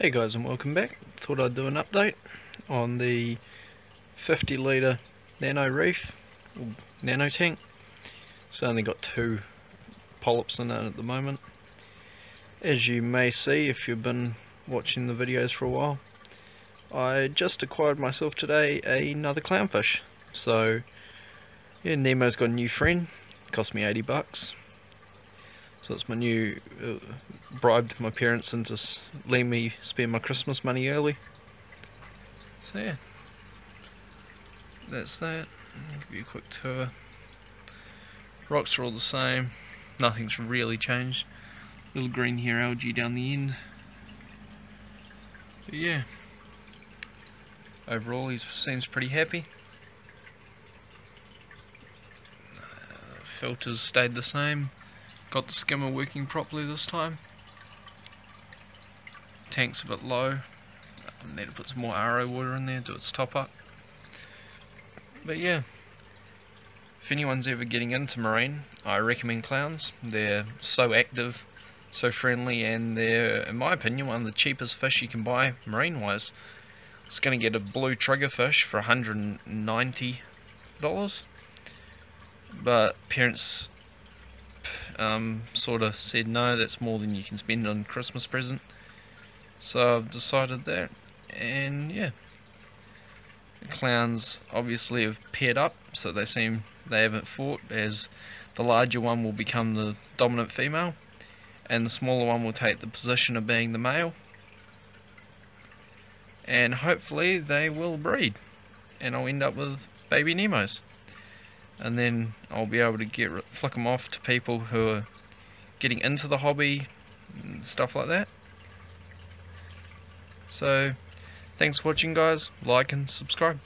Hey guys and welcome back. Thought I'd do an update on the 50 litre nano reef, nano tank. It's only got two polyps in it at the moment. As you may see if you've been watching the videos for a while, I just acquired myself today another clownfish. So yeah, Nemo's got a new friend, cost me 80 bucks. So it's my new, uh, bribed my parents into letting me spend my Christmas money early. So yeah, that's that. I'll give you a quick tour. Rocks are all the same, nothing's really changed. Little green here algae down the end. But yeah, overall he seems pretty happy. Uh, filters stayed the same. Got the skimmer working properly this time. Tank's a bit low. I need to put some more RO water in there, do its top up. But yeah, if anyone's ever getting into marine, I recommend clowns. They're so active, so friendly, and they're, in my opinion, one of the cheapest fish you can buy marine wise. It's going to get a blue triggerfish for $190. But parents um, sort of said no, that's more than you can spend on Christmas present. So I've decided that, and yeah. The clowns obviously have paired up, so they seem they haven't fought, as the larger one will become the dominant female, and the smaller one will take the position of being the male. And hopefully they will breed, and I'll end up with baby Nemos and then I'll be able to get flick them off to people who are getting into the hobby and stuff like that. So, thanks for watching guys, like and subscribe.